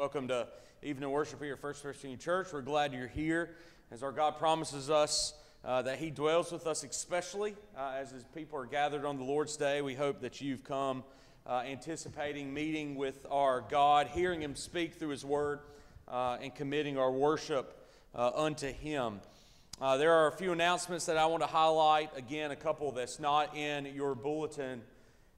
Welcome to evening worship here at First Christian Church. We're glad you're here as our God promises us uh, that He dwells with us, especially uh, as His people are gathered on the Lord's Day. We hope that you've come uh, anticipating meeting with our God, hearing Him speak through His Word, uh, and committing our worship uh, unto Him. Uh, there are a few announcements that I want to highlight. Again, a couple that's not in your bulletin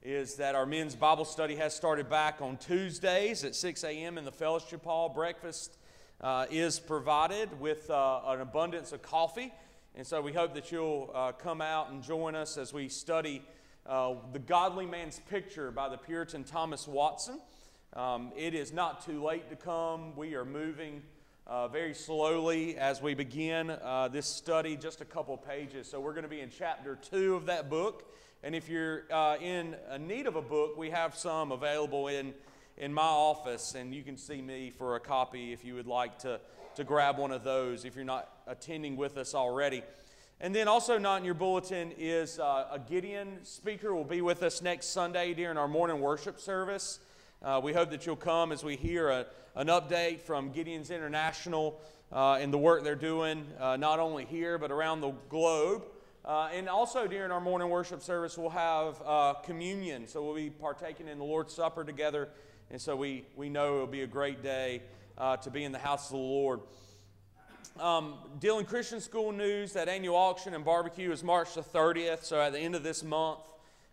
is that our men's Bible study has started back on Tuesdays at 6 a.m. in the fellowship hall. Breakfast uh, is provided with uh, an abundance of coffee. And so we hope that you'll uh, come out and join us as we study uh, The Godly Man's Picture by the Puritan Thomas Watson. Um, it is not too late to come. We are moving uh, very slowly as we begin uh, this study, just a couple pages. So we're going to be in chapter two of that book. And if you're uh, in need of a book, we have some available in, in my office, and you can see me for a copy if you would like to, to grab one of those if you're not attending with us already. And then also not in your bulletin is uh, a Gideon speaker will be with us next Sunday during our morning worship service. Uh, we hope that you'll come as we hear a, an update from Gideon's International uh, and the work they're doing, uh, not only here but around the globe. Uh, and also during our morning worship service, we'll have uh, communion. So we'll be partaking in the Lord's Supper together. And so we, we know it'll be a great day uh, to be in the house of the Lord. Um, Dillon Christian School News, that annual auction and barbecue is March the 30th. So at the end of this month,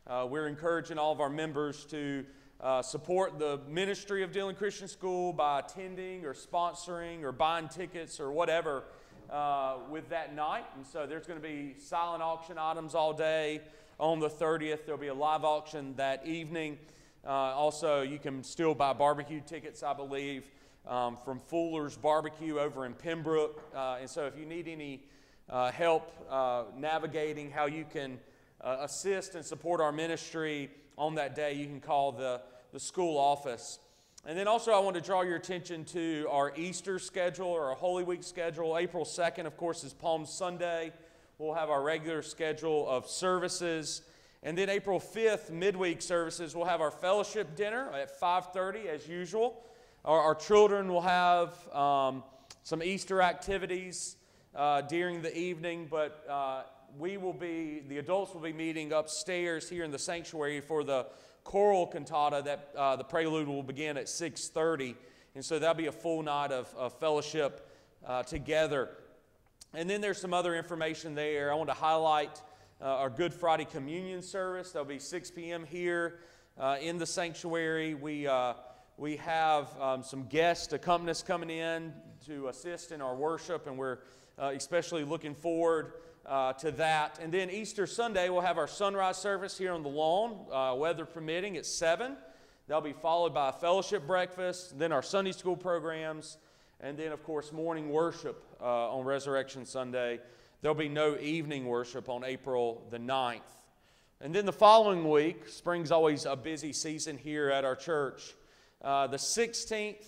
uh, we're encouraging all of our members to uh, support the ministry of Dillon Christian School by attending or sponsoring or buying tickets or whatever uh, with that night. And so there's going to be silent auction items all day. On the 30th, there'll be a live auction that evening. Uh, also, you can still buy barbecue tickets, I believe, um, from Fuller's Barbecue over in Pembroke. Uh, and so if you need any uh, help uh, navigating how you can assist and support our ministry on that day, you can call the, the school office. And then also, I want to draw your attention to our Easter schedule or our Holy Week schedule. April 2nd, of course, is Palm Sunday. We'll have our regular schedule of services. And then April 5th, midweek services, we'll have our fellowship dinner at 5.30 as usual. Our, our children will have um, some Easter activities uh, during the evening, but uh, we will be, the adults will be meeting upstairs here in the sanctuary for the choral cantata that uh, the prelude will begin at 6.30 and so that'll be a full night of, of fellowship uh, together. And then there's some other information there. I want to highlight uh, our good friday communion service. That'll be 6 p.m here uh, in the sanctuary. We, uh, we have um, some guests accompany us coming in to assist in our worship and we're uh, especially looking forward uh, to that. And then Easter Sunday, we'll have our sunrise service here on the lawn, uh, weather permitting, at 7. That'll be followed by a fellowship breakfast, then our Sunday school programs, and then, of course, morning worship uh, on Resurrection Sunday. There'll be no evening worship on April the 9th. And then the following week, spring's always a busy season here at our church, uh, the 16th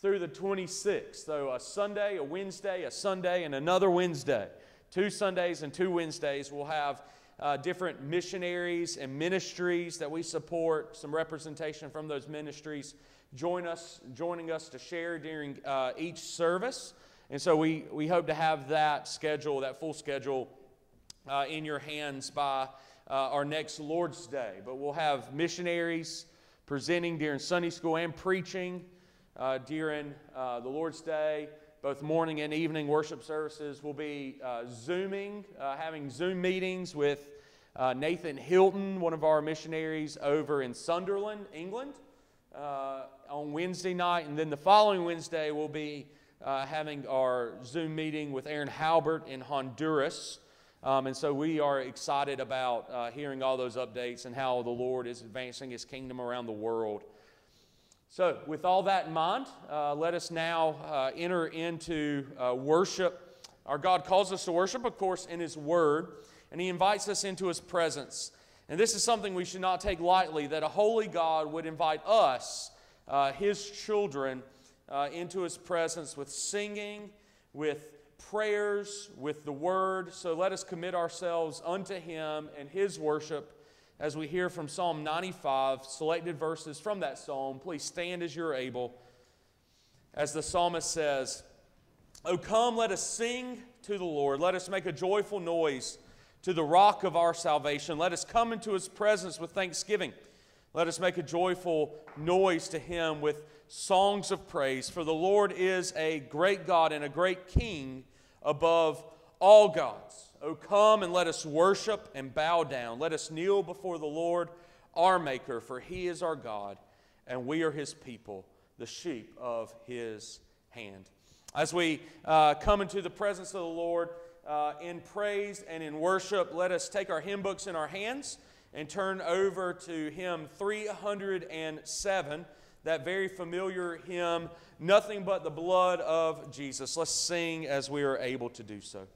through the 26th. So a Sunday, a Wednesday, a Sunday, and another Wednesday two Sundays and two Wednesdays, we'll have uh, different missionaries and ministries that we support, some representation from those ministries join us, joining us to share during uh, each service. And so we, we hope to have that schedule, that full schedule, uh, in your hands by uh, our next Lord's Day. But we'll have missionaries presenting during Sunday school and preaching uh, during uh, the Lord's Day both morning and evening worship services. We'll be uh, Zooming, uh, having Zoom meetings with uh, Nathan Hilton, one of our missionaries over in Sunderland, England, uh, on Wednesday night. And then the following Wednesday, we'll be uh, having our Zoom meeting with Aaron Halbert in Honduras. Um, and so we are excited about uh, hearing all those updates and how the Lord is advancing his kingdom around the world. So, with all that in mind, uh, let us now uh, enter into uh, worship. Our God calls us to worship, of course, in His Word, and He invites us into His presence. And this is something we should not take lightly that a holy God would invite us, uh, His children, uh, into His presence with singing, with prayers, with the Word. So, let us commit ourselves unto Him and His worship as we hear from Psalm 95, selected verses from that psalm. Please stand as you're able. as the psalmist says, Oh, come, let us sing to the Lord. Let us make a joyful noise to the rock of our salvation. Let us come into his presence with thanksgiving. Let us make a joyful noise to him with songs of praise. For the Lord is a great God and a great King above all gods. Oh, come and let us worship and bow down. Let us kneel before the Lord, our Maker, for he is our God, and we are his people, the sheep of his hand. As we uh, come into the presence of the Lord uh, in praise and in worship, let us take our hymn books in our hands and turn over to hymn 307, that very familiar hymn, Nothing But the Blood of Jesus. Let's sing as we are able to do so.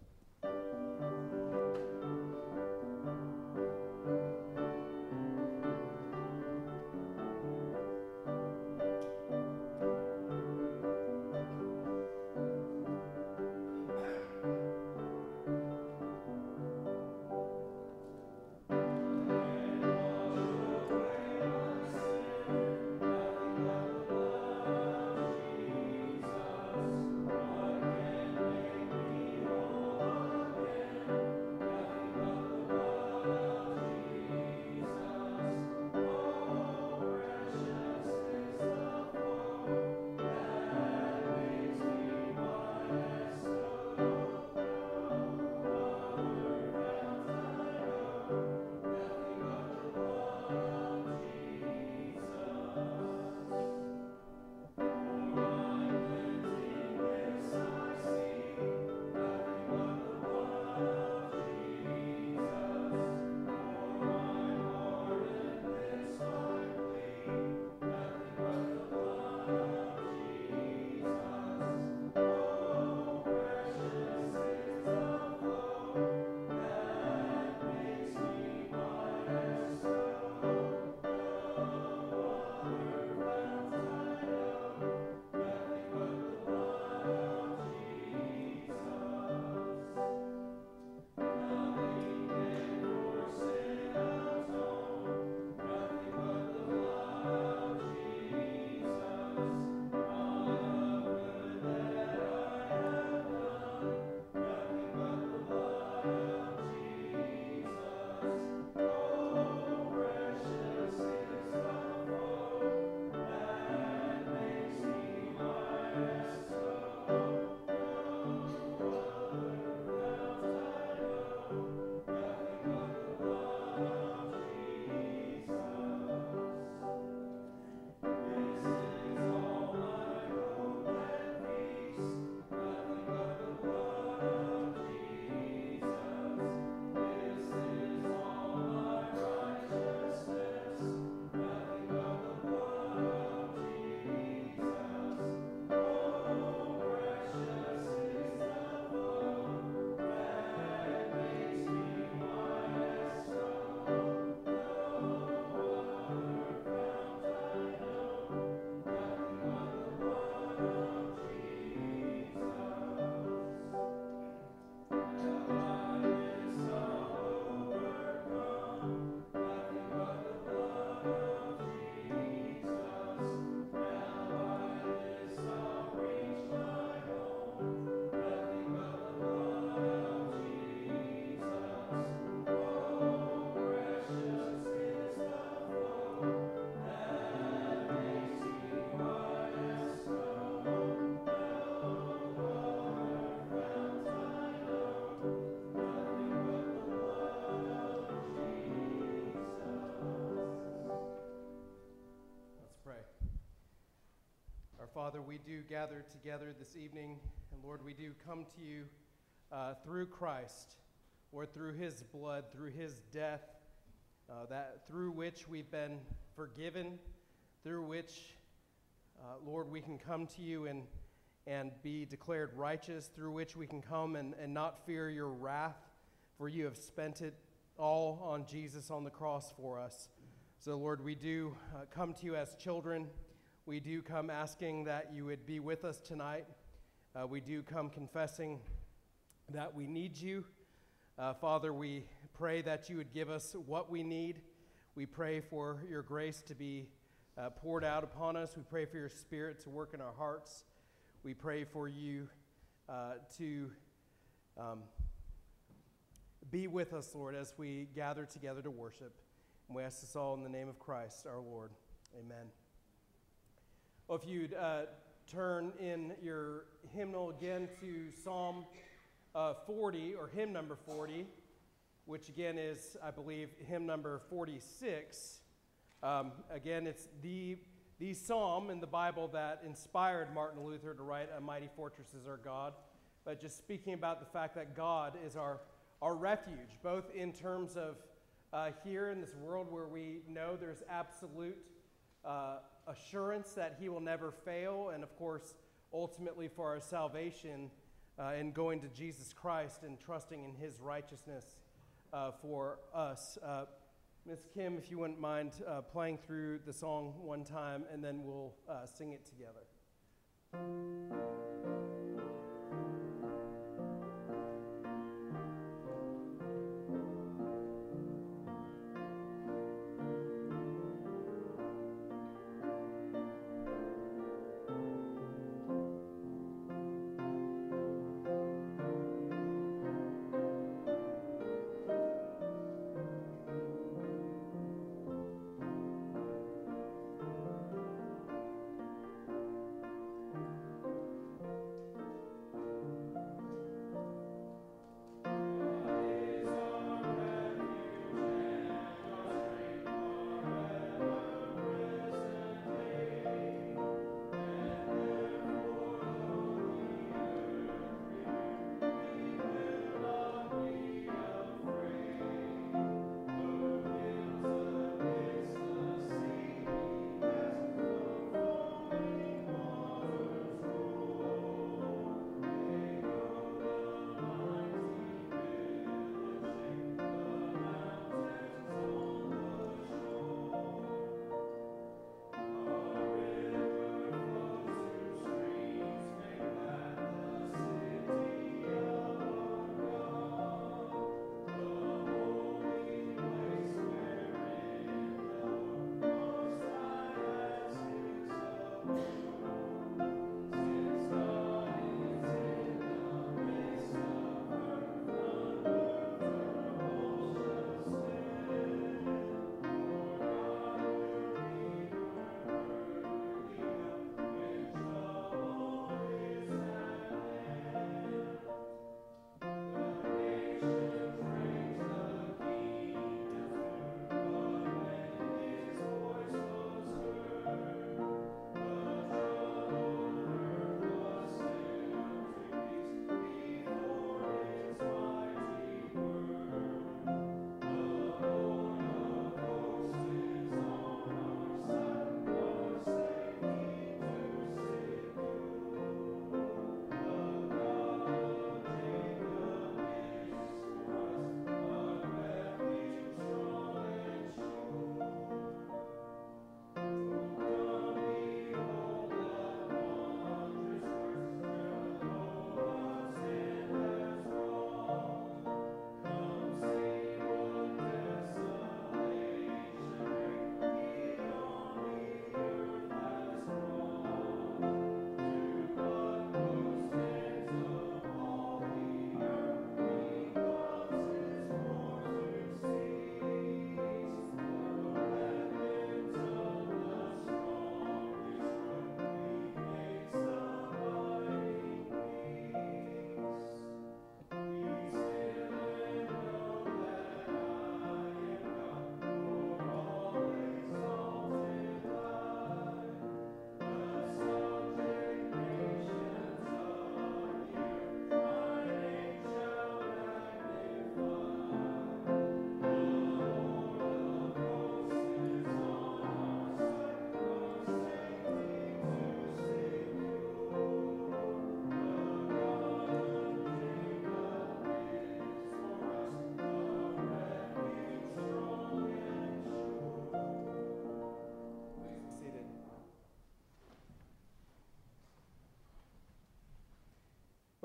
Father, we do gather together this evening, and Lord, we do come to you uh, through Christ, or through his blood, through his death, uh, that through which we've been forgiven, through which, uh, Lord, we can come to you and, and be declared righteous, through which we can come and, and not fear your wrath, for you have spent it all on Jesus on the cross for us. So, Lord, we do uh, come to you as children we do come asking that you would be with us tonight. Uh, we do come confessing that we need you. Uh, Father, we pray that you would give us what we need. We pray for your grace to be uh, poured out upon us. We pray for your spirit to work in our hearts. we pray for you uh, to um, be with us, Lord, as we gather together to worship. And we ask this all in the name of Christ our Lord. Amen. Well, if you'd uh, turn in your hymnal again to Psalm uh, 40 or hymn number 40, which again is, I believe, hymn number 46. Um, again, it's the, the psalm in the Bible that inspired Martin Luther to write A Mighty Fortress is Our God. But just speaking about the fact that God is our, our refuge, both in terms of uh, here in this world where we know there's absolute uh, assurance that He will never fail, and of course, ultimately for our salvation uh, in going to Jesus Christ and trusting in His righteousness uh, for us. Uh, Miss Kim, if you wouldn't mind uh, playing through the song one time, and then we'll uh, sing it together.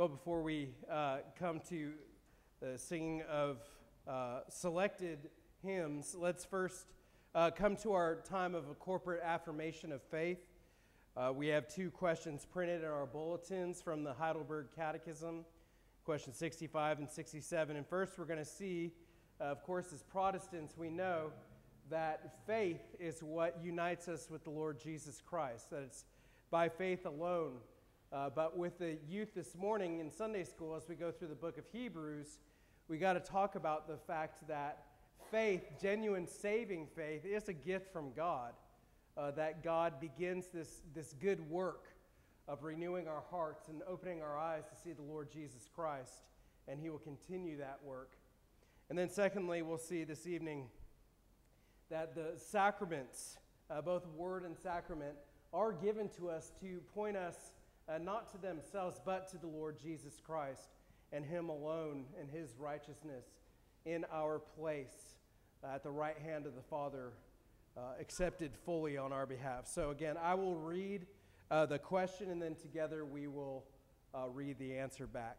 Well, before we uh, come to the singing of uh, selected hymns, let's first uh, come to our time of a corporate affirmation of faith. Uh, we have two questions printed in our bulletins from the Heidelberg Catechism, question 65 and 67. And first, we're going to see, uh, of course, as Protestants, we know that faith is what unites us with the Lord Jesus Christ, that it's by faith alone. Uh, but with the youth this morning in Sunday school, as we go through the book of Hebrews, we got to talk about the fact that faith, genuine saving faith, is a gift from God uh, that God begins this, this good work of renewing our hearts and opening our eyes to see the Lord Jesus Christ, and He will continue that work. And then, secondly, we'll see this evening that the sacraments, uh, both word and sacrament, are given to us to point us uh, not to themselves, but to the Lord Jesus Christ and Him alone and His righteousness in our place uh, at the right hand of the Father uh, accepted fully on our behalf. So, again, I will read uh, the question and then together we will uh, read the answer back.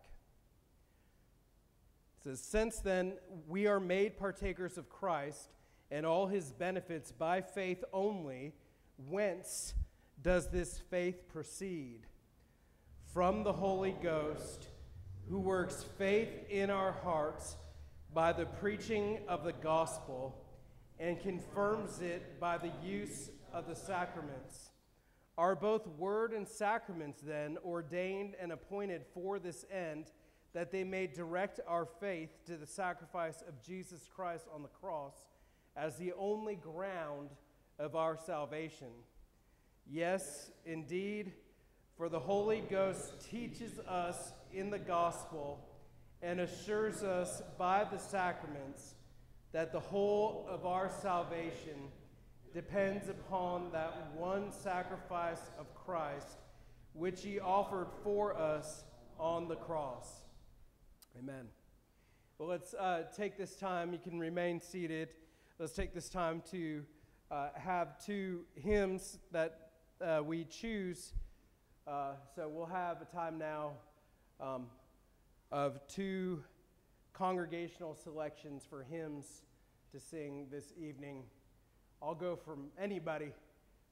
It says, Since then we are made partakers of Christ and all his benefits by faith only, whence does this faith proceed? From the Holy Ghost, who works faith in our hearts by the preaching of the gospel and confirms it by the use of the sacraments. Are both word and sacraments then ordained and appointed for this end, that they may direct our faith to the sacrifice of Jesus Christ on the cross as the only ground of our salvation? Yes, indeed, for the Holy Ghost teaches us in the gospel and assures us by the sacraments that the whole of our salvation depends upon that one sacrifice of Christ, which he offered for us on the cross. Amen. Well, let's uh, take this time. You can remain seated. Let's take this time to uh, have two hymns that uh, we choose. Uh, so we'll have a time now um, of two congregational selections for hymns to sing this evening. I'll go from anybody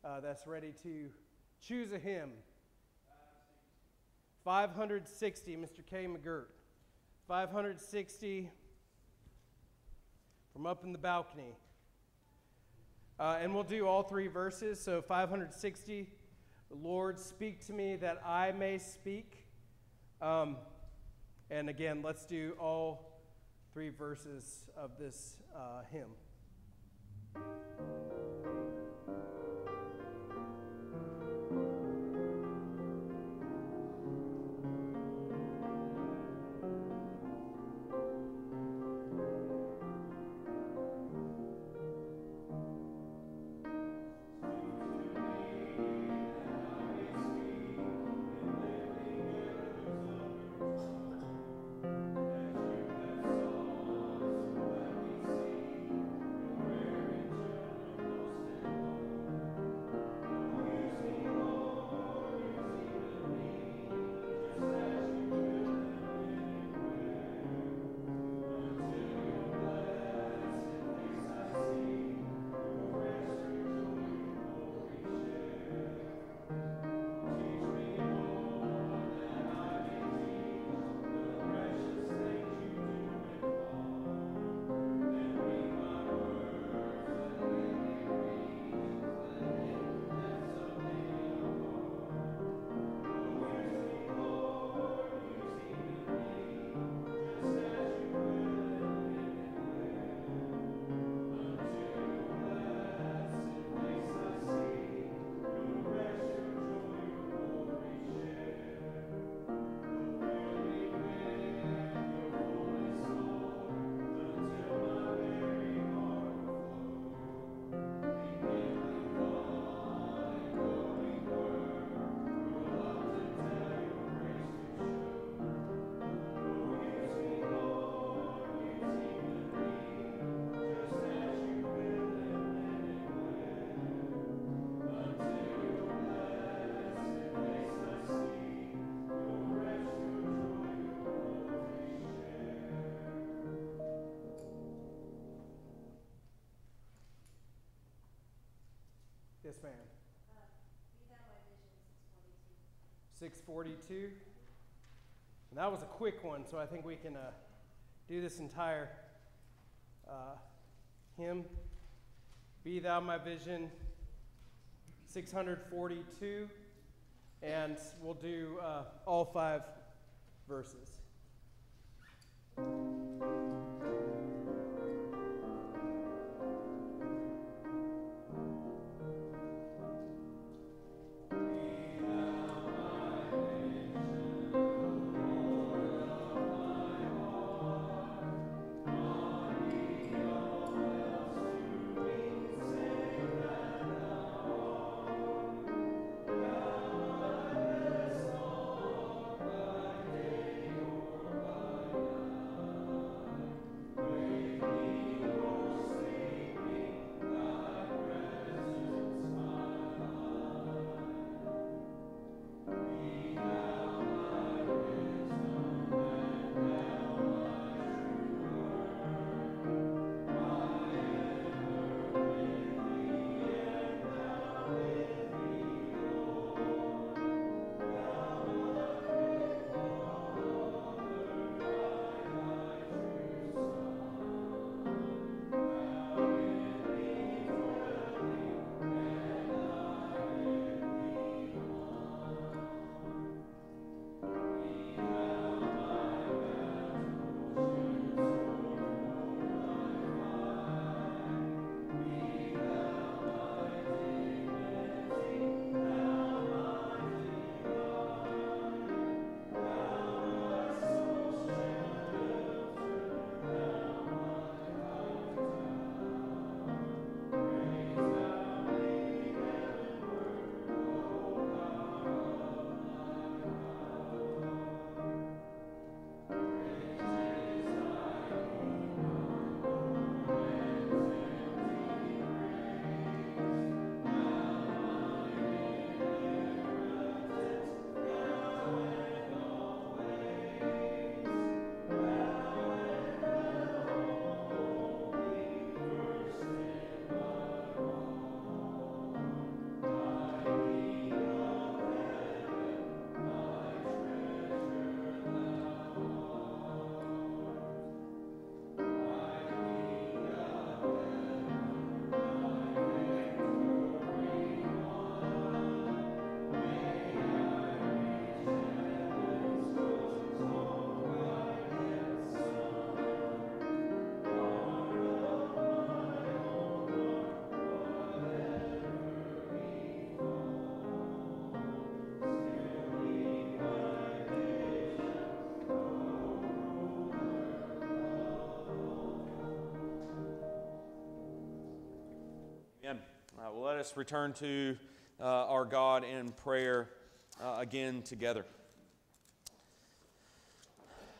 uh, that's ready to choose a hymn. 560, Mr. K. McGirt. 560 from up in the balcony. Uh, and we'll do all three verses. So 560, Lord, speak to me that I may speak. Um, and again, let's do all three verses of this uh, hymn. Yes, ma'am. Uh, Six forty-two. And that was a quick one, so I think we can uh, do this entire uh, hymn. Be Thou My Vision, 642, and we'll do uh, all five verses. Uh, well, let us return to uh, our God in prayer uh, again together.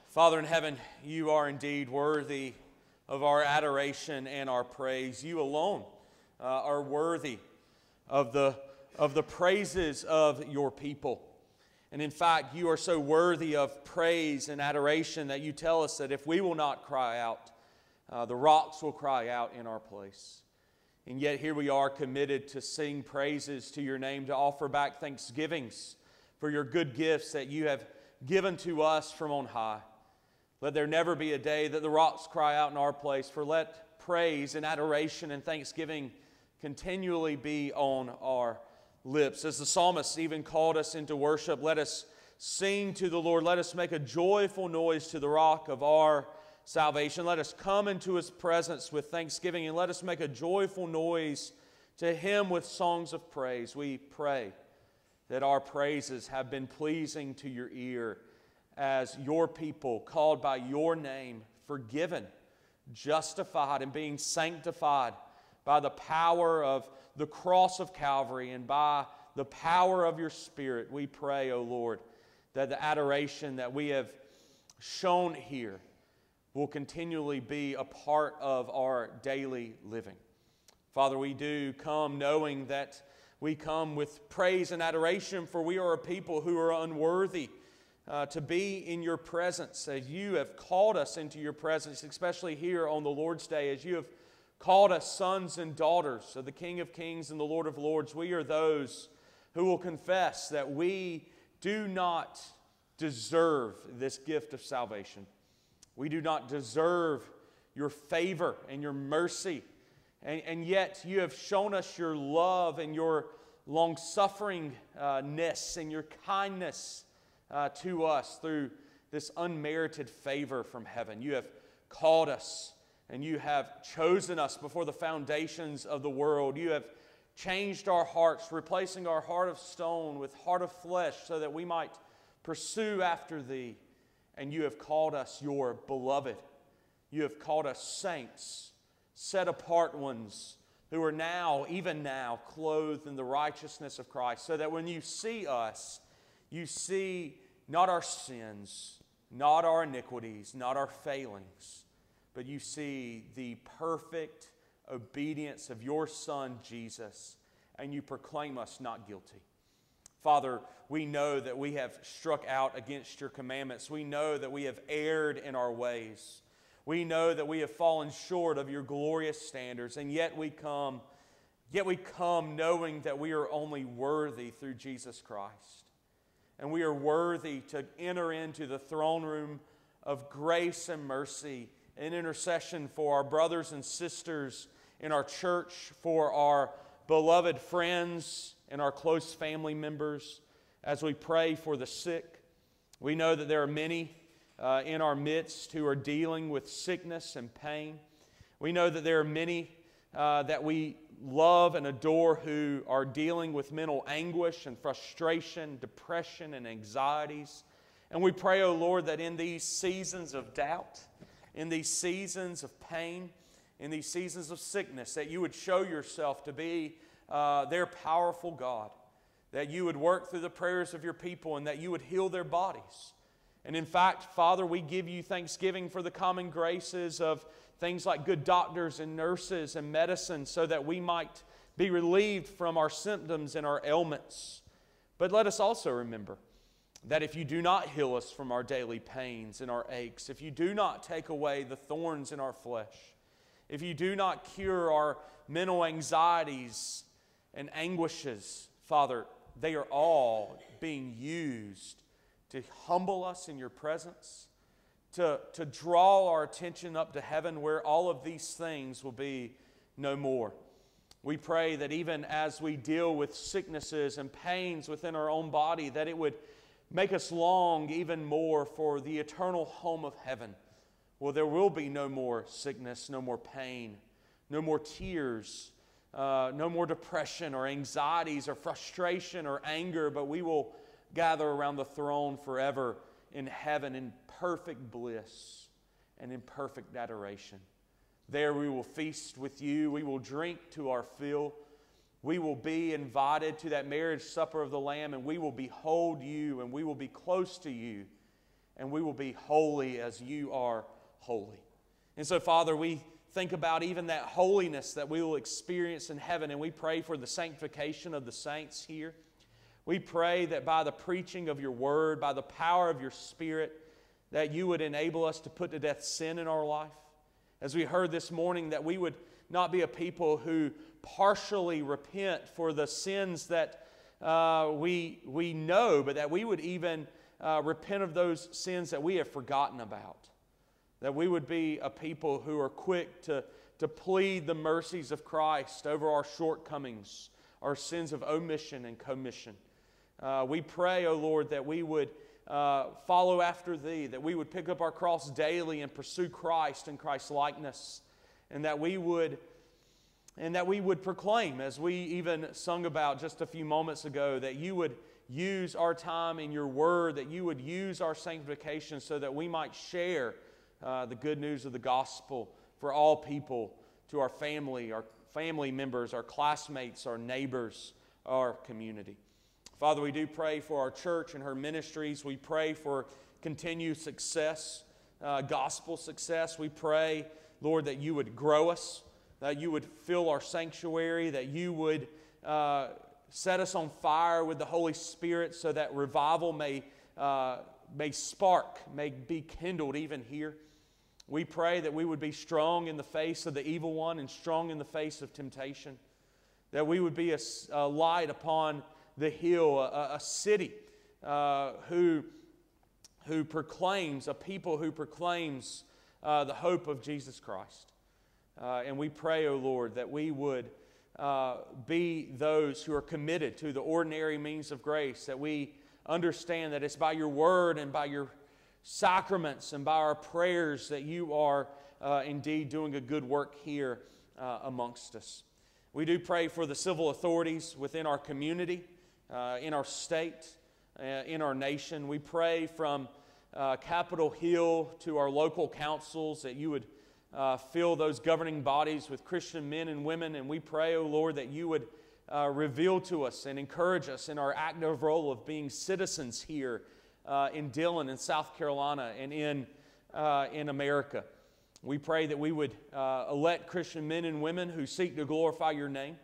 Father in heaven, you are indeed worthy of our adoration and our praise. You alone uh, are worthy of the, of the praises of your people. And in fact, you are so worthy of praise and adoration that you tell us that if we will not cry out, uh, the rocks will cry out in our place. And yet, here we are committed to sing praises to your name, to offer back thanksgivings for your good gifts that you have given to us from on high. Let there never be a day that the rocks cry out in our place, for let praise and adoration and thanksgiving continually be on our lips. As the psalmist even called us into worship, let us sing to the Lord. Let us make a joyful noise to the rock of our salvation. Let us come into his presence with thanksgiving and let us make a joyful noise to him with songs of praise. We pray that our praises have been pleasing to your ear as your people called by your name, forgiven, justified, and being sanctified by the power of the cross of Calvary and by the power of your Spirit. We pray, O Lord, that the adoration that we have shown here will continually be a part of our daily living. Father, we do come knowing that we come with praise and adoration, for we are a people who are unworthy uh, to be in your presence as you have called us into your presence, especially here on the Lord's Day, as you have called us sons and daughters of the King of Kings and the Lord of Lords. We are those who will confess that we do not deserve this gift of salvation. We do not deserve your favor and your mercy. And, and yet you have shown us your love and your long sufferingness and your kindness uh, to us through this unmerited favor from heaven. You have called us and you have chosen us before the foundations of the world. You have changed our hearts, replacing our heart of stone with heart of flesh so that we might pursue after thee. And you have called us your beloved. You have called us saints, set apart ones who are now, even now, clothed in the righteousness of Christ, so that when you see us, you see not our sins, not our iniquities, not our failings, but you see the perfect obedience of your Son, Jesus, and you proclaim us not guilty. Father, we know that we have struck out against your commandments. We know that we have erred in our ways. We know that we have fallen short of your glorious standards, and yet we come, yet we come knowing that we are only worthy through Jesus Christ. And we are worthy to enter into the throne room of grace and mercy in intercession for our brothers and sisters in our church, for our beloved friends and our close family members, as we pray for the sick. We know that there are many uh, in our midst who are dealing with sickness and pain. We know that there are many uh, that we love and adore who are dealing with mental anguish and frustration, depression, and anxieties. And we pray, O oh Lord, that in these seasons of doubt, in these seasons of pain, in these seasons of sickness, that you would show yourself to be uh, their powerful God, that you would work through the prayers of your people, and that you would heal their bodies. And in fact, Father, we give you thanksgiving for the common graces of things like good doctors and nurses and medicine so that we might be relieved from our symptoms and our ailments. But let us also remember that if you do not heal us from our daily pains and our aches, if you do not take away the thorns in our flesh, if you do not cure our mental anxieties and anguishes, Father, they are all being used to humble us in your presence, to, to draw our attention up to heaven where all of these things will be no more. We pray that even as we deal with sicknesses and pains within our own body, that it would Make us long even more for the eternal home of heaven, where there will be no more sickness, no more pain, no more tears, uh, no more depression or anxieties or frustration or anger, but we will gather around the throne forever in heaven in perfect bliss and in perfect adoration. There we will feast with you, we will drink to our fill we will be invited to that marriage supper of the Lamb, and we will behold you, and we will be close to you, and we will be holy as you are holy. And so, Father, we think about even that holiness that we will experience in heaven, and we pray for the sanctification of the saints here. We pray that by the preaching of your word, by the power of your spirit, that you would enable us to put to death sin in our life. As we heard this morning, that we would not be a people who partially repent for the sins that uh, we, we know, but that we would even uh, repent of those sins that we have forgotten about. That we would be a people who are quick to, to plead the mercies of Christ over our shortcomings, our sins of omission and commission. Uh, we pray, O oh Lord, that we would uh, follow after Thee, that we would pick up our cross daily and pursue Christ and Christ's likeness, and that we would and that we would proclaim, as we even sung about just a few moments ago, that you would use our time in your word, that you would use our sanctification so that we might share uh, the good news of the gospel for all people, to our family, our family members, our classmates, our neighbors, our community. Father, we do pray for our church and her ministries. We pray for continued success, uh, gospel success. We pray, Lord, that you would grow us that you would fill our sanctuary, that you would uh, set us on fire with the Holy Spirit so that revival may, uh, may spark, may be kindled even here. We pray that we would be strong in the face of the evil one and strong in the face of temptation, that we would be a, a light upon the hill, a, a city uh, who, who proclaims, a people who proclaims uh, the hope of Jesus Christ. Uh, and we pray, O oh Lord, that we would uh, be those who are committed to the ordinary means of grace, that we understand that it's by your word and by your sacraments and by our prayers that you are uh, indeed doing a good work here uh, amongst us. We do pray for the civil authorities within our community, uh, in our state, uh, in our nation. We pray from uh, Capitol Hill to our local councils that you would uh, fill those governing bodies with Christian men and women. And we pray, O oh Lord, that you would reveal to us and encourage us in our active role of being citizens here uh, in Dillon in South Carolina and in, uh, in America. We pray that we would uh, elect Christian men and women who seek to glorify your name.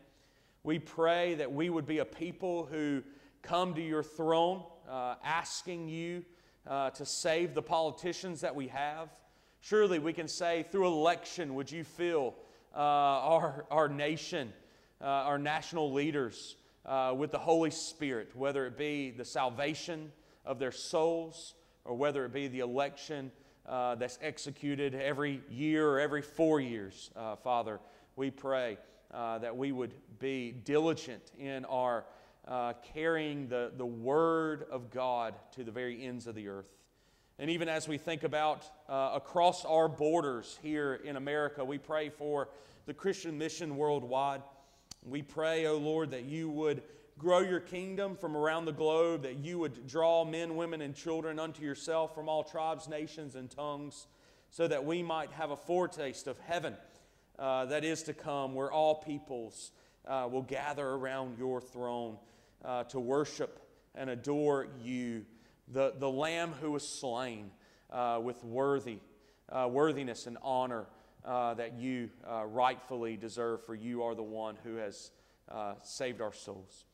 We pray that we would be a people who come to your throne uh, asking you uh, to save the politicians that we have. Surely we can say, through election, would you fill uh, our, our nation, our national leaders with the Holy Spirit, whether it be the salvation of their souls or whether it be the election uh, that's executed every year or every four years, uh, Father. We pray uh, that we would be diligent in our carrying the, the Word of God to the very ends of the earth. And even as we think about uh, across our borders here in America, we pray for the Christian mission worldwide. We pray, O oh Lord, that you would grow your kingdom from around the globe, that you would draw men, women, and children unto yourself from all tribes, nations, and tongues, so that we might have a foretaste of heaven uh, that is to come, where all peoples uh, will gather around your throne uh, to worship and adore you the, the Lamb who was slain uh, with worthy, uh, worthiness and honor uh, that you rightfully deserve, for you are the one who has saved our souls.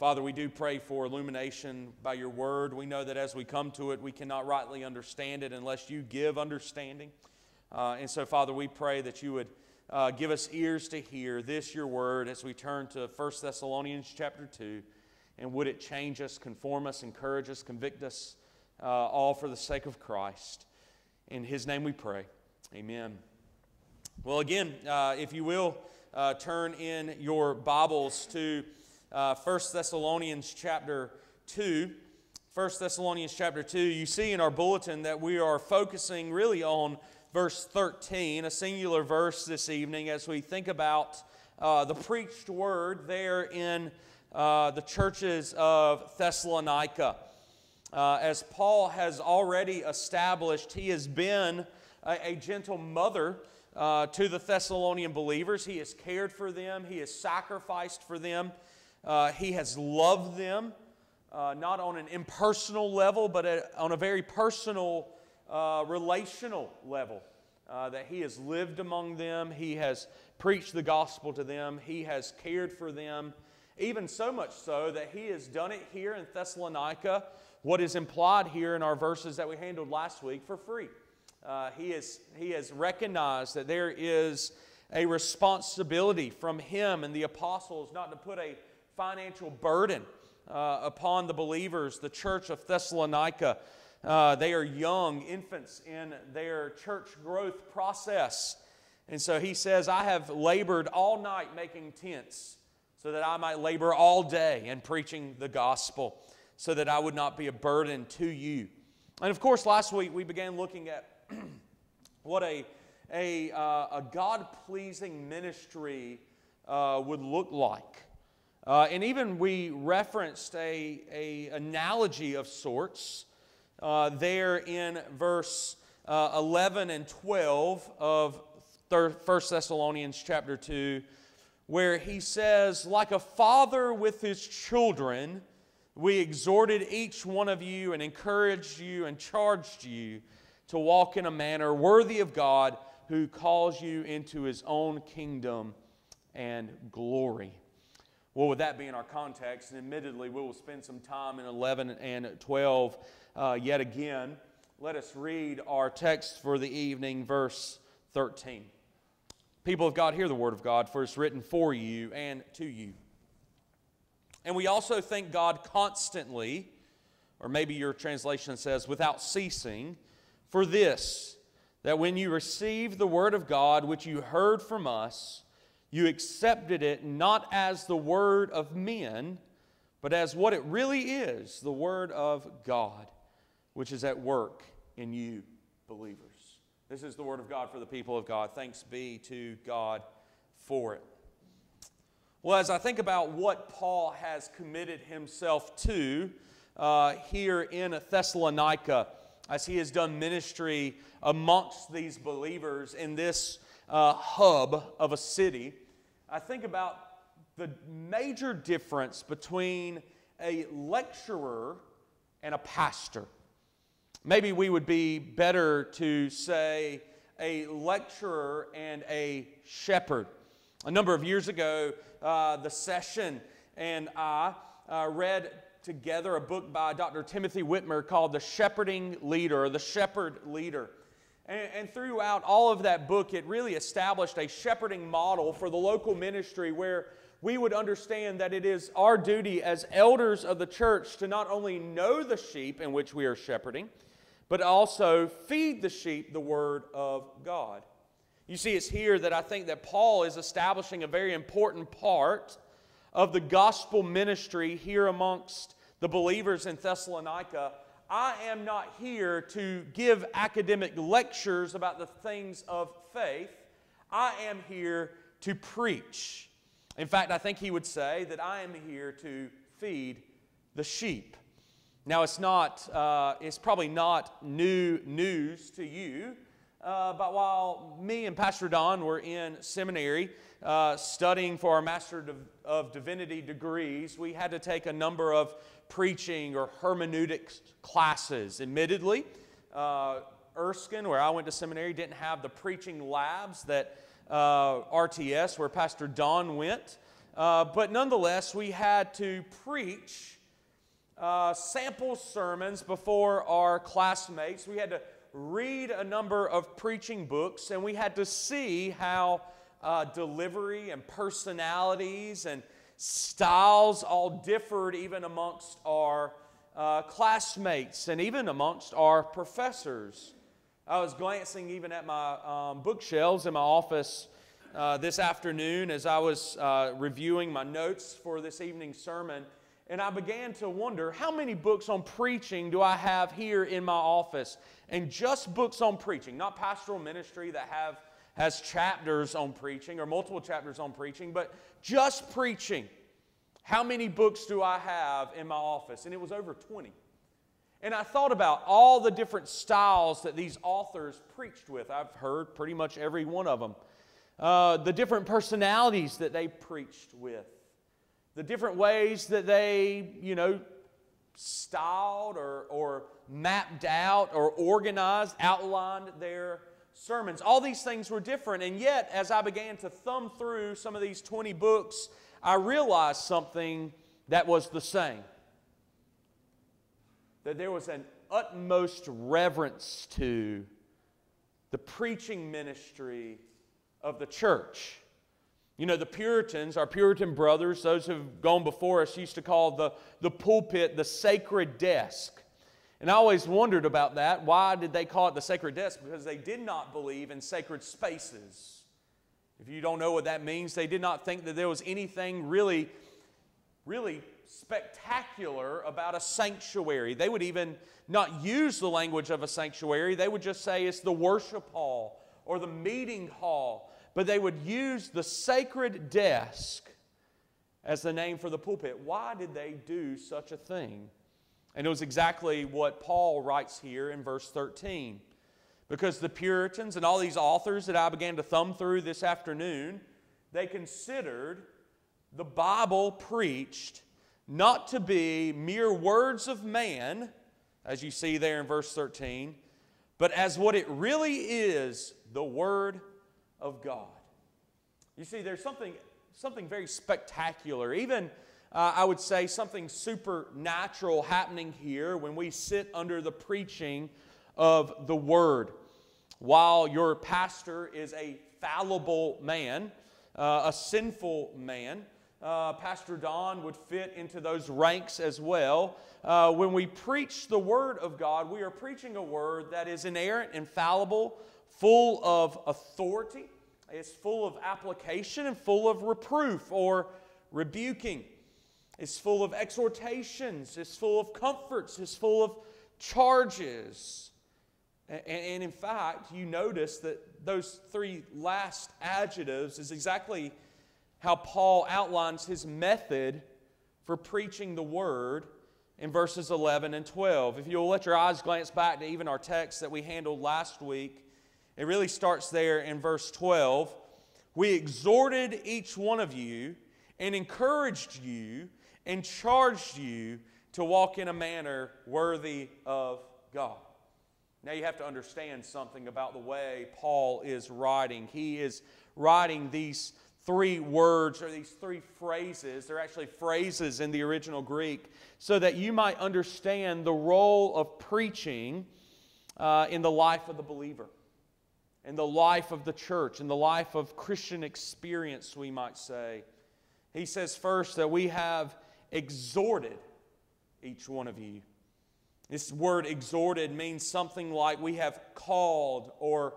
Father, we do pray for illumination by your word. We know that as we come to it, we cannot rightly understand it unless you give understanding. Uh, and so, Father, we pray that you would give us ears to hear this, your word, as we turn to 1 Thessalonians chapter 2. And would it change us, conform us, encourage us, convict us, uh, all for the sake of Christ? In His name we pray. Amen. Well, again, uh, if you will, uh, turn in your Bibles to uh, 1 Thessalonians chapter 2. 1 Thessalonians chapter 2, you see in our bulletin that we are focusing really on verse 13, a singular verse this evening, as we think about uh, the preached word there in uh, the churches of Thessalonica. Uh, as Paul has already established, he has been a, a gentle mother uh, to the Thessalonian believers. He has cared for them, he has sacrificed for them, uh, he has loved them, uh, not on an impersonal level, but on a very personal, uh, relational level. that he has lived among them, he has preached the gospel to them, he has cared for them, even so much so that he has done it here in Thessalonica, what is implied here in our verses that we handled last week, for free. Uh, he, is, he has recognized that there is a responsibility from him and the apostles not to put a financial burden uh, upon the believers, the church of Thessalonica. Uh, they are young infants in their church growth process. And so he says, I have labored all night making tents so that I might labor all day in preaching the gospel, so that I would not be a burden to you. And of course, last week we began looking at what a, a, uh, a God pleasing ministry uh, would look like. Uh, and even we referenced a, a analogy of sorts uh, there in verse uh, 11 and 12 of 1 Thessalonians chapter 2 where he says, Like a father with his children, we exhorted each one of you and encouraged you and charged you to walk in a manner worthy of God who calls you into his own kingdom and glory. Well, with that being our context, and admittedly, we will spend some time in 11 and 12 uh, yet again. Let us read our text for the evening, verse 13. People of God, hear the word of God, for it's written for you and to you. And we also thank God constantly or maybe your translation says, without ceasing, for this, that when you received the word of God, which you heard from us, you accepted it not as the word of men, but as what it really is the word of God, which is at work in you, believers. This is the word of God for the people of God. Thanks be to God for it. Well, as I think about what Paul has committed himself to uh, here in Thessalonica, as he has done ministry amongst these believers in this uh, hub of a city, I think about the major difference between a lecturer and a pastor. Maybe we would be better to say a lecturer and a shepherd. A number of years ago, uh, the session and I uh, read together a book by Dr. Timothy Witmer called The Shepherding Leader, or The Shepherd Leader. And, and, throughout all of that book, it really established a shepherding model for the local ministry where we would understand that it is our duty as elders of the church to not only know the sheep in which we are shepherding, but also feed the sheep the word of God. You see, it's here that I think that Paul is establishing a very important part of the gospel ministry here amongst the believers in Thessalonica. I am not here to give academic lectures about the things of faith. I am here to preach. In fact, I think he would say that I am here to feed the sheep. Now, it's not, uh, it's probably not new news to you, uh, but while me and Pastor Don were in seminary, uh, studying for our Master of Divinity degrees, we had to take a number of preaching or hermeneutics classes. Admittedly, uh, Erskine, where I went to seminary, didn't have the preaching labs that uh, RTS, where Pastor Don went. Uh, but nonetheless, we had to preach uh, sample sermons before our classmates. We had to read a number of preaching books, and we had to see how uh, delivery and personalities and styles all differed even amongst our uh, classmates and even amongst our professors. I was glancing even at my um, bookshelves in my office uh, this afternoon as I was uh, reviewing my notes for this evening's sermon, and I began to wonder how many books on preaching do I have here in my office? And just books on preaching, not pastoral ministry that have has chapters on preaching or multiple chapters on preaching, but just preaching. How many books do I have in my office? And it was over 20. And I thought about all the different styles that these authors preached with. I've heard pretty much every one of them. Uh, the different personalities that they preached with, the different ways that they, you know, styled or, or mapped out or organized, outlined their sermons. All these things were different, and yet, as I began to thumb through some of these 20 books, I realized something that was the same. That there was an utmost reverence to the preaching ministry of the church. You know, the Puritans, our Puritan brothers, those who have gone before us, used to call the, the pulpit the sacred desk. And I always wondered about that. Why did they call it the sacred desk? Because they did not believe in sacred spaces. If you don't know what that means, they did not think that there was anything really, really spectacular about a sanctuary. They would even not use the language of a sanctuary, they would just say it's the worship hall or the meeting hall. But they would use the sacred desk as the name for the pulpit. Why did they do such a thing? And it was exactly what Paul writes here in verse 13. Because the Puritans and all these authors that I began to thumb through this afternoon, they considered the Bible preached not to be mere words of man, as you see there in verse 13, but as what it really is the Word of God. You see, there's something, something very spectacular, even uh, I would say something supernatural happening here when we sit under the preaching of the Word. While your pastor is a fallible man, uh, a sinful man, uh, Pastor Don would fit into those ranks as well. Uh, when we preach the Word of God, we are preaching a Word that is inerrant, infallible, full of authority, it's full of application, and full of reproof or rebuking. It's full of exhortations, it's full of comforts, it's full of charges. And, in fact, you notice that those three last adjectives is exactly how Paul outlines his method for preaching the word in verses 11 and 12. If you'll let your eyes glance back to even our text that we handled last week, it really starts there in verse 12. We exhorted each one of you and encouraged you and charged you to walk in a manner worthy of God. Now you have to understand something about the way Paul is writing. He is writing these three words or these three phrases. They're actually phrases in the original Greek, so that you might understand the role of preaching uh, in the life of the believer, in the life of the church, in the life of Christian experience, we might say. He says first that we have exhorted each one of you. This word exhorted means something like we have called or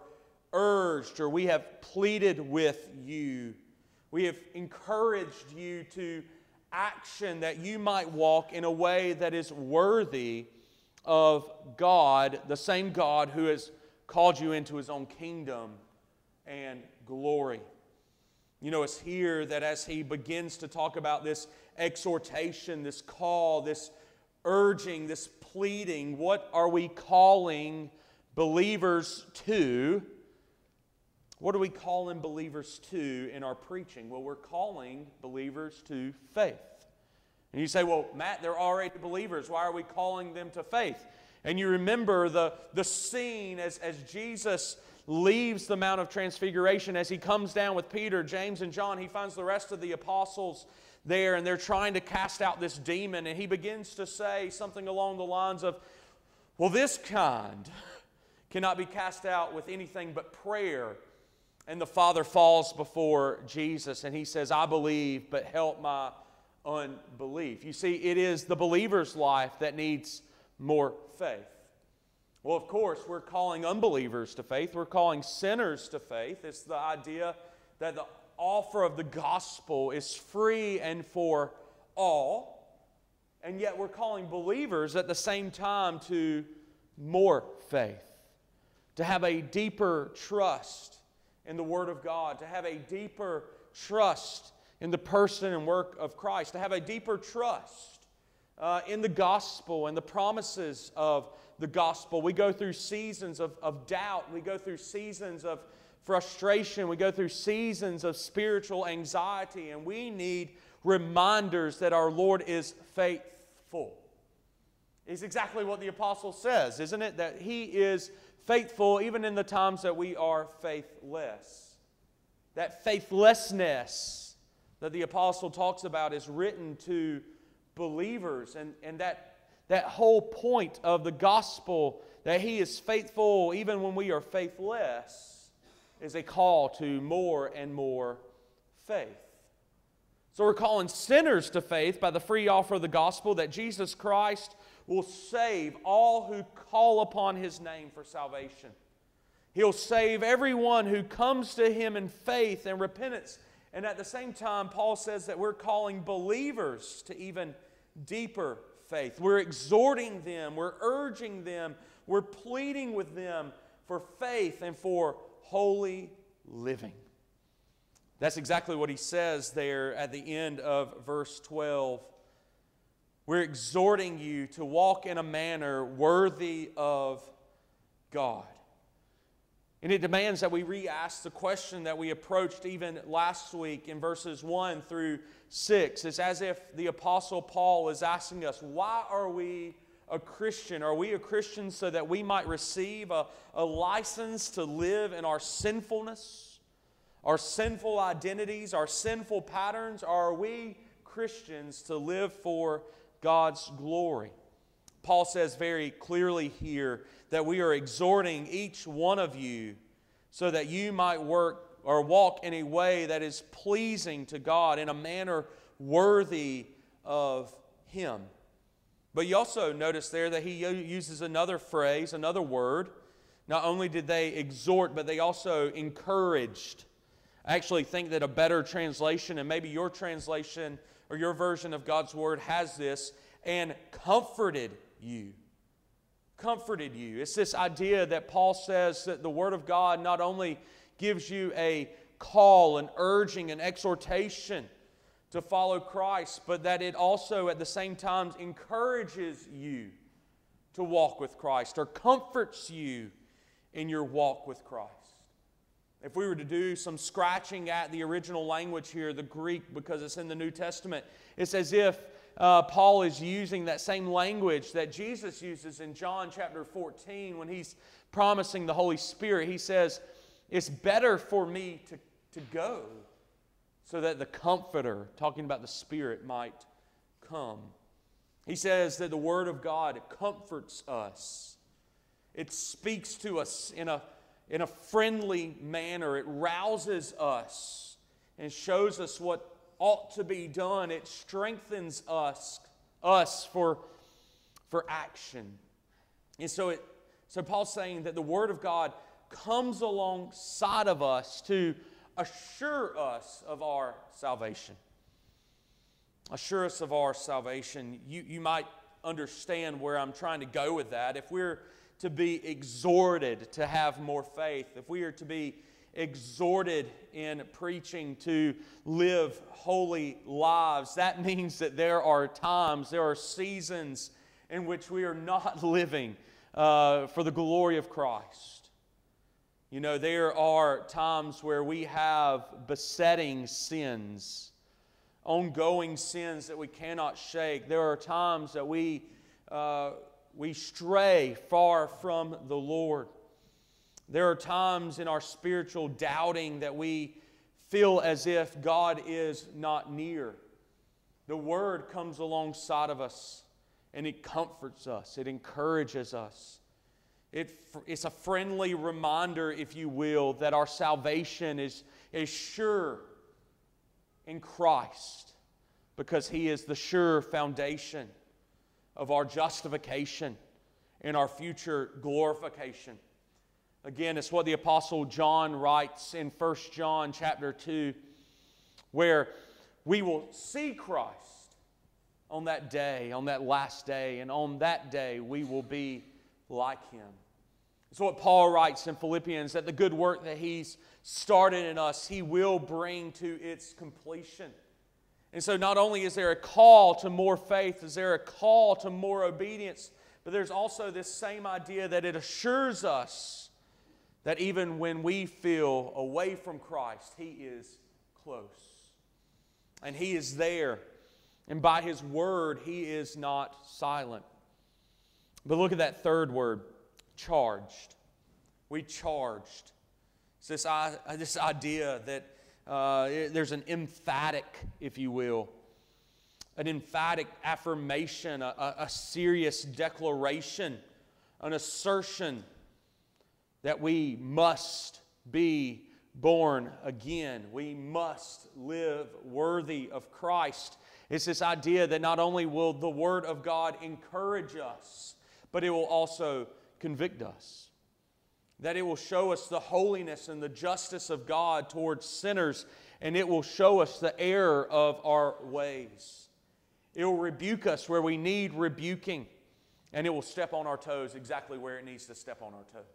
urged or we have pleaded with you. We have encouraged you to action that you might walk in a way that is worthy of God, the same God who has called you into his own kingdom and glory. You know, it's here that as he begins to talk about this exhortation, this call, this urging, this pleading, what are we calling believers to? What are we calling believers to in our preaching? Well, we're calling believers to faith. And you say, well, Matt, they're already believers. Why are we calling them to faith? And you remember the, the scene as, as Jesus leaves the Mount of Transfiguration, as he comes down with Peter, James, and John, he finds the rest of the apostles there and they're trying to cast out this demon. And he begins to say something along the lines of, Well, this kind cannot be cast out with anything but prayer. And the father falls before Jesus and he says, I believe, but help my unbelief. You see, it is the believer's life that needs more faith. Well, of course, we're calling unbelievers to faith. We're calling sinners to faith. It's the idea that the offer of the gospel is free and for all, and yet we're calling believers at the same time to more faith, to have a deeper trust in the Word of God, to have a deeper trust in the person and work of Christ, to have a deeper trust uh, in the gospel and the promises of the gospel. We go through seasons of, of doubt, we go through seasons of frustration, we go through seasons of spiritual anxiety, and we need reminders that our Lord is faithful. Is exactly what the apostle says, isn't it? That he is faithful even in the times that we are faithless. That faithlessness that the apostle talks about is written to believers, and, and that, that whole point of the gospel that he is faithful even when we are faithless is a call to more and more faith. So we're calling sinners to faith by the free offer of the gospel that Jesus Christ will save all who call upon his name for salvation. He'll save everyone who comes to him in faith and repentance. And at the same time, Paul says that we're calling believers to even deeper faith. We're exhorting them, we're urging them, we're pleading with them for faith and for holy living. That's exactly what he says there at the end of verse 12. We're exhorting you to walk in a manner worthy of God. And it demands that we re ask the question that we approached even last week in verses 1 through 6. It's as if the Apostle Paul is asking us, why are we a Christian? Are we a Christian so that we might receive a, a license to live in our sinfulness, our sinful identities, our sinful patterns? Are we Christians to live for God's glory? Paul says very clearly here that we are exhorting each one of you so that you might work or walk in a way that is pleasing to God, in a manner worthy of Him. But you also notice there that he uses another phrase, another word. Not only did they exhort, but they also encouraged. I actually think that a better translation, and maybe your translation or your version of God's word has this, and comforted you. Comforted you. It's this idea that Paul says that the word of God not only gives you a call, an urging, an exhortation to follow Christ, but that it also at the same time encourages you to walk with Christ or comforts you in your walk with Christ. If we were to do some scratching at the original language here, the Greek, because it's in the New Testament, it's as if uh, Paul is using that same language that Jesus uses in John chapter 14 when he's promising the Holy Spirit. He says, It's better for me to, to go so that the Comforter, talking about the Spirit, might come. He says that the Word of God comforts us, it speaks to us in a in a friendly manner. It rouses us and shows us what ought to be done. It strengthens us, us for, for action. And so, it, so Paul's saying that the Word of God comes alongside of us to assure us of our salvation. Assure us of our salvation. You, you might understand where I'm trying to go with that. If we're to be exhorted to have more faith, if we are to be exhorted in preaching to live holy lives, that means that there are times, there are seasons in which we are not living uh, for the glory of Christ. You know, there are times where we have besetting sins, ongoing sins that we cannot shake. There are times that we. Uh, we stray far from the Lord. There are times in our spiritual doubting that we feel as if God is not near. The Word comes alongside of us and it comforts us, it encourages us. It, it's a friendly reminder, if you will, that our salvation is, is sure in Christ because He is the sure foundation of our justification and our future glorification. Again, it's what the apostle John writes in 1 John chapter 2 where we will see Christ on that day, on that last day, and on that day we will be like him. It's what Paul writes in Philippians that the good work that he's started in us, he will bring to its completion. And so, not only is there a call to more faith, is there a call to more obedience, but there's also this same idea that it assures us that even when we feel away from Christ, He is close. And He is there. And by His word, He is not silent. But look at that third word charged. We charged. It's this, this idea that uh, there's an emphatic, if you will, an emphatic affirmation, a, a serious declaration, an assertion that we must be born again. We must live worthy of Christ. It's this idea that not only will the Word of God encourage us, but it will also convict us that it will show us the holiness and the justice of God towards sinners, and it will show us the error of our ways. It will rebuke us where we need rebuking, and it will step on our toes exactly where it needs to step on our toes.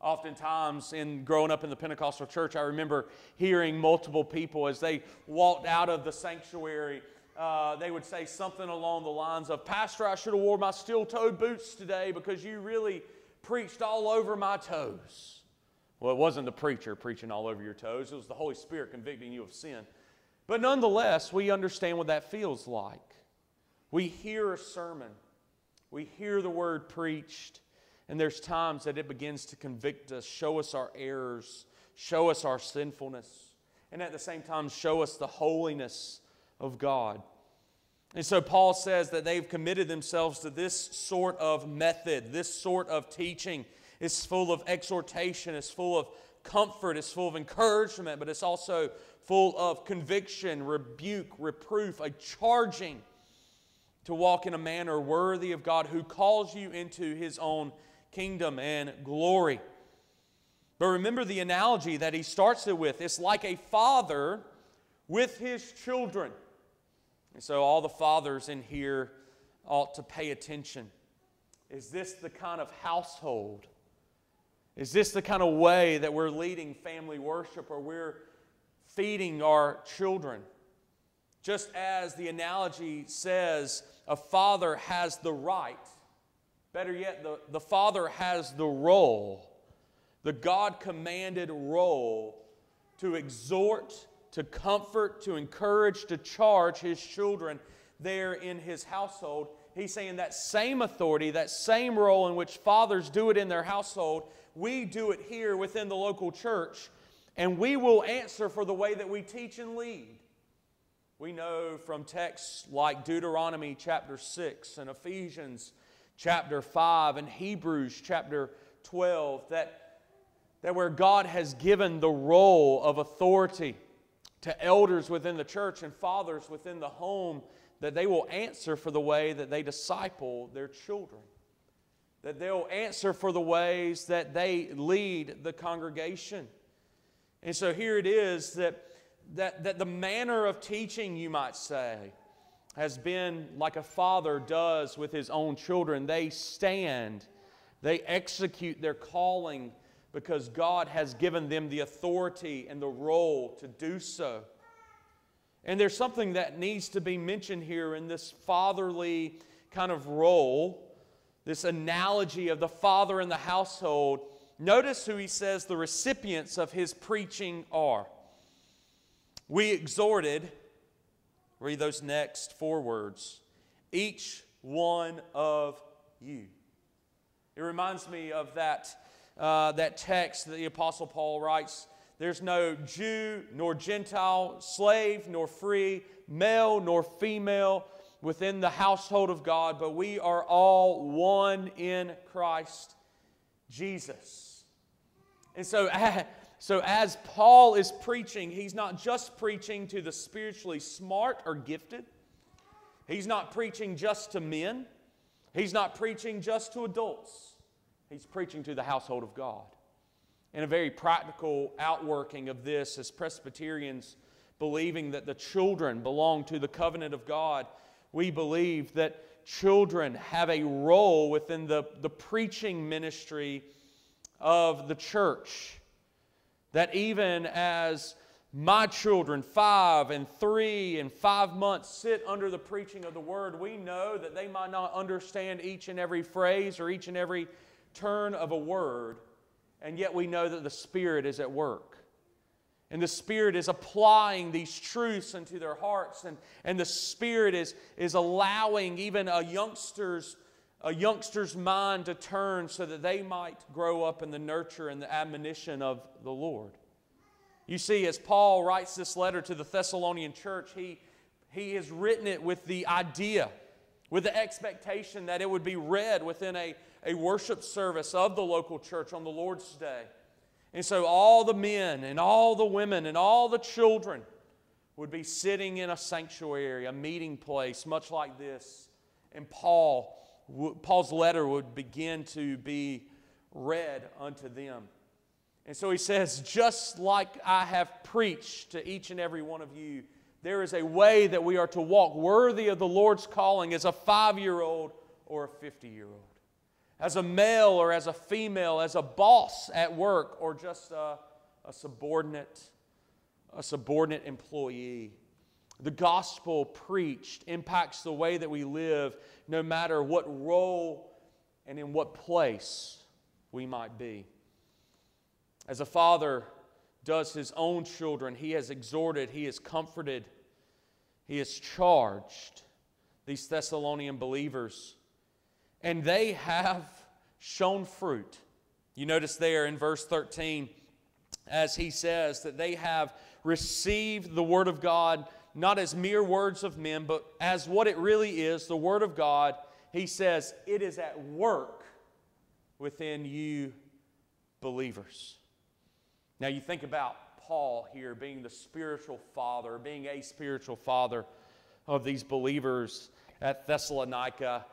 Oftentimes, in growing up in the Pentecostal church, I remember hearing multiple people as they walked out of the sanctuary. Uh, they would say something along the lines of, "Pastor, I should have wore my steel-toed boots today because you really preached all over my toes. Well, it wasn't the preacher preaching all over your toes, it was the Holy Spirit convicting you of sin. But nonetheless, we understand what that feels like. We hear a sermon, we hear the word preached, and there's times that it begins to convict us, show us our errors, show us our sinfulness, and at the same time, show us the holiness of God. And so Paul says that they've committed themselves to this sort of method, this sort of teaching. It's full of exhortation, it's full of comfort, it's full of encouragement, but it's also full of conviction, rebuke, reproof, a charging to walk in a manner worthy of God who calls you into his own kingdom and glory. But remember the analogy that he starts it with. It's like a father with his children. And so, all the fathers in here ought to pay attention. Is this the kind of household? Is this the kind of way that we're leading family worship or we're feeding our children? Just as the analogy says, a father has the right, better yet, the, the father has the role, the God commanded role to exhort, to comfort, to encourage, to charge his children there in his household. He's saying that same authority, that same role in which fathers do it in their household, we do it here within the local church, and we will answer for the way that we teach and lead. We know from texts like Deuteronomy chapter 6 and Ephesians chapter 5 and Hebrews chapter 12 that, that where God has given the role of authority to elders within the church and fathers within the home, that they will answer for the way that they disciple their children. That they'll answer for the ways that they lead the congregation. And so here it is that that, that the manner of teaching, you might say, has been like a father does with his own children. They stand, they execute their calling because God has given them the authority and the role to do so. And there's something that needs to be mentioned here in this fatherly kind of role, this analogy of the father in the household. Notice who he says the recipients of his preaching are. We exhorted, read those next four words, each one of you. It reminds me of that, uh, that text that the Apostle Paul writes There's no Jew nor Gentile, slave nor free, male nor female within the household of God, but we are all one in Christ Jesus. And so, So, as Paul is preaching, he's not just preaching to the spiritually smart or gifted, he's not preaching just to men, he's not preaching just to adults, he's preaching to the household of God. And a very practical outworking of this as Presbyterians believing that the children belong to the covenant of God, we believe that children have a role within the, the preaching ministry of the church. That even as my children, five and three and five months, sit under the preaching of the word, we know that they might not understand each and every phrase or each and every turn of a word, and yet we know that the Spirit is at work. And the Spirit is applying these truths into their hearts, and, and the Spirit is, is allowing even a youngster's a youngster's mind to turn so that they might grow up in the nurture and the admonition of the Lord. You see, as Paul writes this letter to the Thessalonian church, he, he has written it with the idea, with the expectation that it would be read within a, a worship service of the local church on the Lord's Day. And so all the men and all the women and all the children would be sitting in a sanctuary, a meeting place, much like this. And Paul Paul's letter would begin to be read unto them. And so he says, just like I have preached to each and every one of you, there is a way that we are to walk worthy of the Lord's calling as a five year old or a 50 year old, as a male or as a female, as a boss at work or just a, a subordinate, a subordinate employee. The gospel preached impacts the way that we live, no matter what role and in what place we might be. As a father does his own children, he has exhorted, he has comforted, he has charged these Thessalonian believers, and they have shown fruit. You notice there in verse 13, as he says, that they have received the word of God not as mere words of men, but as what it really is the Word of God. He says, It is at work within you believers. Now, you think about Paul here being the spiritual father, being a spiritual father of these believers at Thessalonica.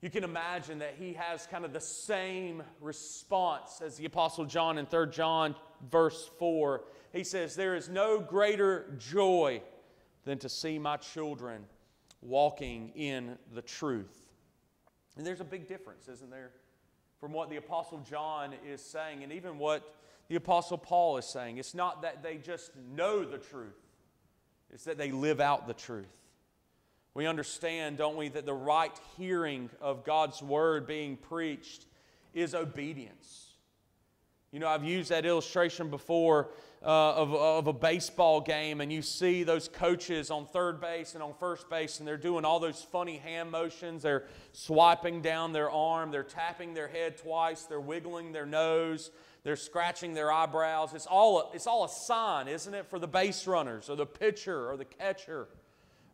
You can imagine that he has kind of the same response as the Apostle John in 3 John, verse 4. He says, There is no greater joy than to see my children walking in the truth. And there's a big difference, isn't there, from what the Apostle John is saying and even what the Apostle Paul is saying. It's not that they just know the truth, it's that they live out the truth. We understand, don't we, that the right hearing of God's word being preached is obedience. You know, I've used that illustration before uh, of, of a baseball game, and you see those coaches on third base and on first base, and they're doing all those funny hand motions. They're swiping down their arm, they're tapping their head twice, they're wiggling their nose, they're scratching their eyebrows. It's all, a, it's all a sign, isn't it, for the base runners or the pitcher or the catcher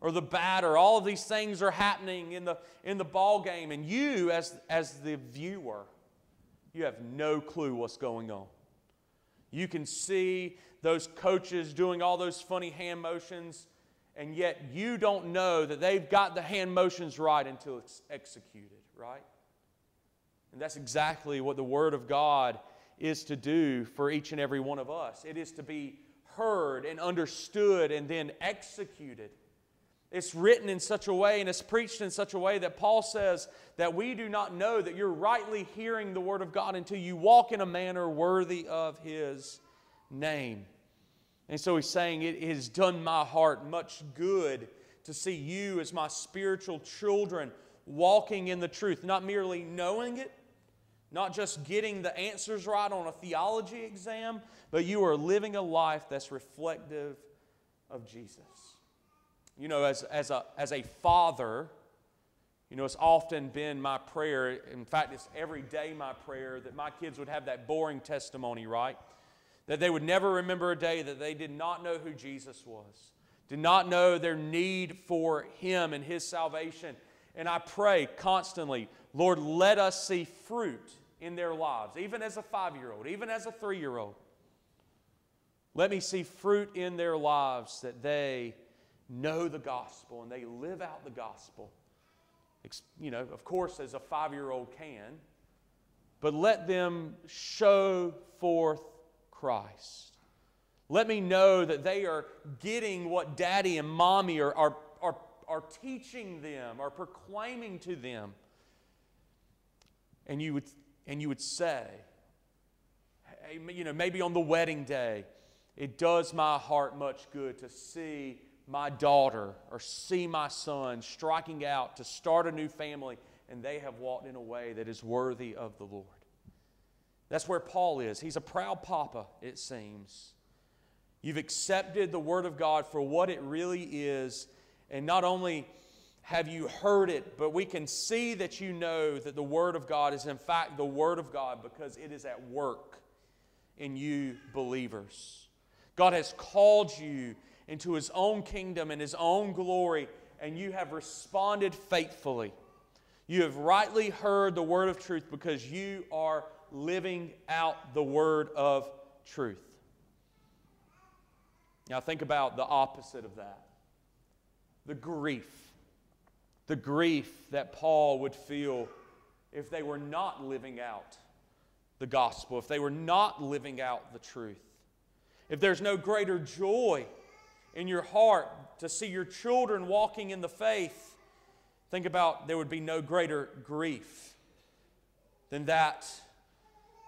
or the batter. All of these things are happening in the, in the ball game, and you, as, as the viewer, you have no clue what's going on. You can see those coaches doing all those funny hand motions, and yet you don't know that they've got the hand motions right until it's executed, right? And that's exactly what the Word of God is to do for each and every one of us. It is to be heard and understood and then executed. It's written in such a way and it's preached in such a way that Paul says that we do not know that you're rightly hearing the Word of God until you walk in a manner worthy of His name. And so he's saying, It has done my heart much good to see you as my spiritual children walking in the truth, not merely knowing it, not just getting the answers right on a theology exam, but you are living a life that's reflective of Jesus. You know, as, as, a, as a father, you know, it's often been my prayer, in fact, it's every day my prayer, that my kids would have that boring testimony, right? That they would never remember a day that they did not know who Jesus was, did not know their need for Him and His salvation. And I pray constantly, Lord, let us see fruit in their lives, even as a five year old, even as a three year old. Let me see fruit in their lives that they know the gospel and they live out the gospel. You know, of course, as a five year old can, but let them show forth Christ. Let me know that they are getting what daddy and mommy are, are, are, are teaching them, are proclaiming to them. And you would, and you would say, you know, maybe on the wedding day, it does my heart much good to see my daughter or see my son striking out to start a new family, and they have walked in a way that is worthy of the Lord. That's where Paul is. He's a proud papa, it seems. You've accepted the Word of God for what it really is, and not only have you heard it, but we can see that you know that the Word of God is, in fact, the Word of God because it is at work in you believers. God has called you into his own kingdom and his own glory, and you have responded faithfully. You have rightly heard the word of truth because you are living out the word of truth. Now, think about the opposite of that the grief. The grief that Paul would feel if they were not living out the gospel, if they were not living out the truth. If there's no greater joy in your heart to see your children walking in the faith, think about there would be no greater grief than that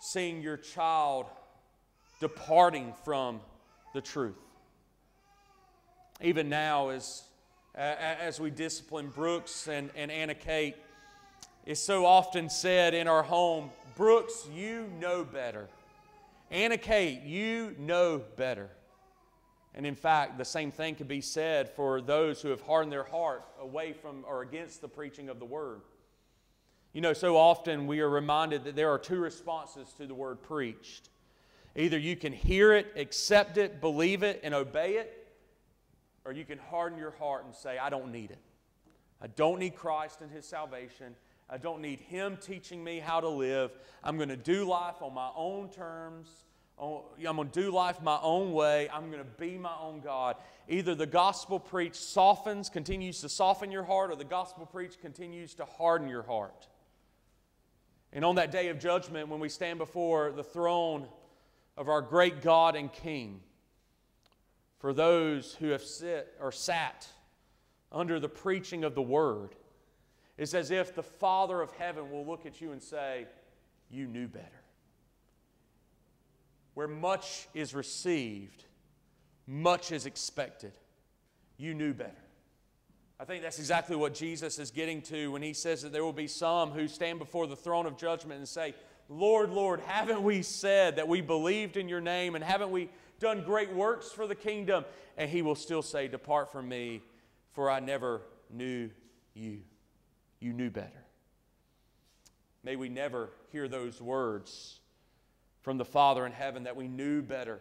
seeing your child departing from the truth. Even now, as, as we discipline Brooks and, and Anna Kate, it's so often said in our home Brooks, you know better. Anna Kate, you know better. And in fact, the same thing could be said for those who have hardened their heart away from or against the preaching of the word. You know, so often we are reminded that there are two responses to the word preached. Either you can hear it, accept it, believe it, and obey it, or you can harden your heart and say, I don't need it. I don't need Christ and His salvation. I don't need Him teaching me how to live. I'm going to do life on my own terms Oh, I'm going to do life my own way. I'm going to be my own God. Either the gospel preach softens, continues to soften your heart, or the gospel preach continues to harden your heart. And on that day of judgment, when we stand before the throne of our great God and King, for those who have sit or sat under the preaching of the word, it's as if the Father of heaven will look at you and say, You knew better. Where much is received, much is expected. You knew better. I think that's exactly what Jesus is getting to when he says that there will be some who stand before the throne of judgment and say, Lord, Lord, haven't we said that we believed in your name and haven't we done great works for the kingdom? And he will still say, Depart from me, for I never knew you. You knew better. May we never hear those words from the Father in heaven that we knew better.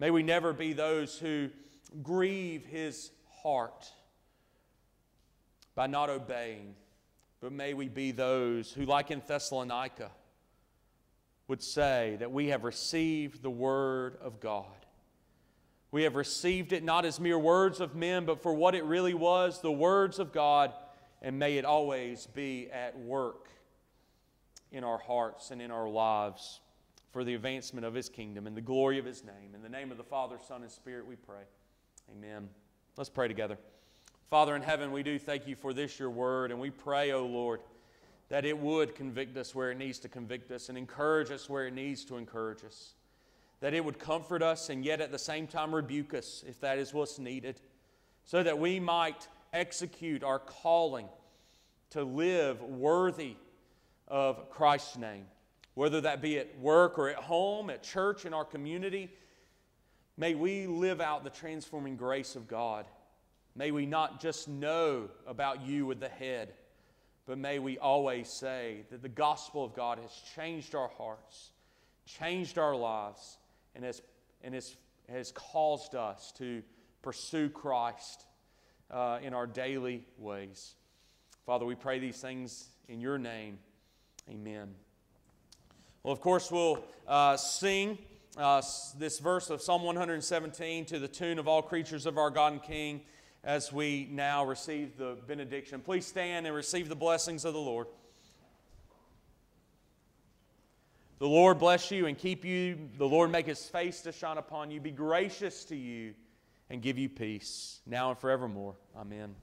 May we never be those who grieve his heart by not obeying, but may we be those who, like in Thessalonica, would say that we have received the Word of God. We have received it not as mere words of men, but for what it really was the words of God, and may it always be at work in our hearts and in our lives for the advancement of His kingdom and the glory of His name. In the name of the Father, Son, and Spirit, we pray. Amen. Let's pray together. Father in heaven, we do thank you for this, your word, and we pray, O oh Lord, that it would convict us where it needs to convict us and encourage us where it needs to encourage us. That it would comfort us and yet at the same time rebuke us if that is what's needed, so that we might execute our calling to live worthy of Christ's name, whether that be at work or at home, at church, in our community. May we live out the transforming grace of God May we not just know about you with the head, but may we always say that the gospel of God has changed our hearts, changed our lives, and has, and has, has caused us to pursue Christ uh, in our daily ways. Father, we pray these things in your name. Amen. Well, of course, we'll uh, sing uh, this verse of Psalm 117 to the tune of All Creatures of Our God and King as we now receive the benediction. Please stand and receive the blessings of the Lord. The Lord bless you and keep you. The Lord make his face to shine upon you, be gracious to you, and give you peace, now and forevermore. Amen.